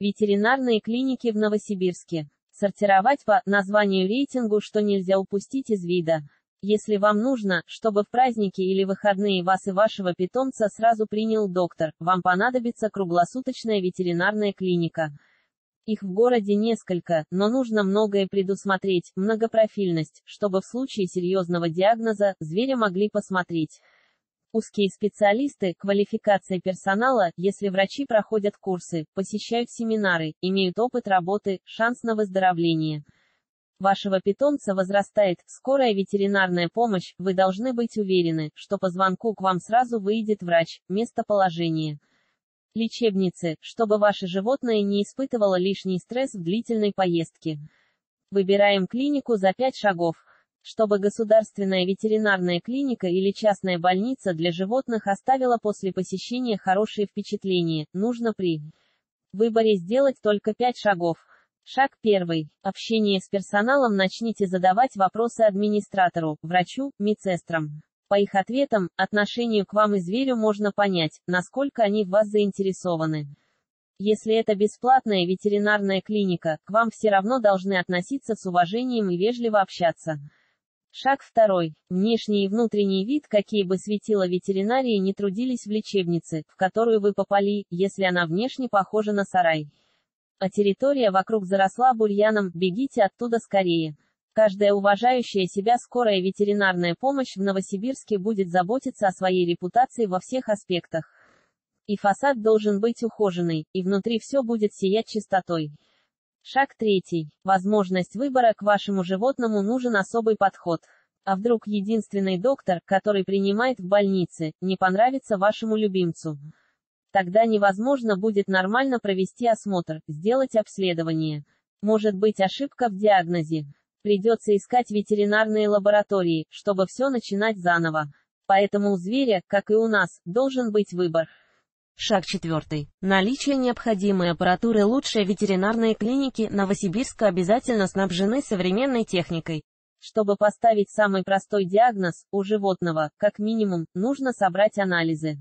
Ветеринарные клиники в Новосибирске. Сортировать по названию рейтингу, что нельзя упустить из вида. Если вам нужно, чтобы в праздники или выходные вас и вашего питомца сразу принял доктор, вам понадобится круглосуточная ветеринарная клиника. Их в городе несколько, но нужно многое предусмотреть, многопрофильность, чтобы в случае серьезного диагноза, зверя могли посмотреть. Узкие специалисты, квалификация персонала, если врачи проходят курсы, посещают семинары, имеют опыт работы, шанс на выздоровление вашего питомца возрастает скорая ветеринарная помощь, вы должны быть уверены, что по звонку к вам сразу выйдет врач, местоположение. Лечебницы, чтобы ваше животное не испытывало лишний стресс в длительной поездке. Выбираем клинику за 5 шагов. Чтобы государственная ветеринарная клиника или частная больница для животных оставила после посещения хорошие впечатления, нужно при выборе сделать только 5 шагов. Шаг первый. Общение с персоналом начните задавать вопросы администратору, врачу, медсестрам. По их ответам, отношению к вам и зверю можно понять, насколько они в вас заинтересованы. Если это бесплатная ветеринарная клиника, к вам все равно должны относиться с уважением и вежливо общаться. Шаг второй. Внешний и внутренний вид, какие бы светила ветеринарии не трудились в лечебнице, в которую вы попали, если она внешне похожа на сарай а территория вокруг заросла бурьяном, бегите оттуда скорее. Каждая уважающая себя скорая ветеринарная помощь в Новосибирске будет заботиться о своей репутации во всех аспектах. И фасад должен быть ухоженный, и внутри все будет сиять чистотой. Шаг третий. Возможность выбора к вашему животному нужен особый подход. А вдруг единственный доктор, который принимает в больнице, не понравится вашему любимцу? Тогда невозможно будет нормально провести осмотр, сделать обследование. Может быть ошибка в диагнозе. Придется искать ветеринарные лаборатории, чтобы все начинать заново. Поэтому у зверя, как и у нас, должен быть выбор. Шаг четвертый. Наличие необходимой аппаратуры лучшей ветеринарной клиники Новосибирска обязательно снабжены современной техникой. Чтобы поставить самый простой диагноз, у животного, как минимум, нужно собрать анализы.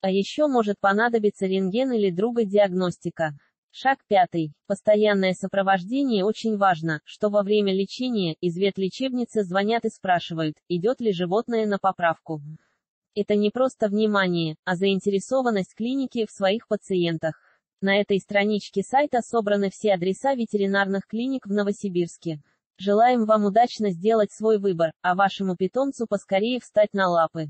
А еще может понадобиться рентген или другая диагностика. Шаг пятый. Постоянное сопровождение очень важно, что во время лечения из ветлечебницы звонят и спрашивают, идет ли животное на поправку. Это не просто внимание, а заинтересованность клиники в своих пациентах. На этой страничке сайта собраны все адреса ветеринарных клиник в Новосибирске. Желаем вам удачно сделать свой выбор, а вашему питомцу поскорее встать на лапы.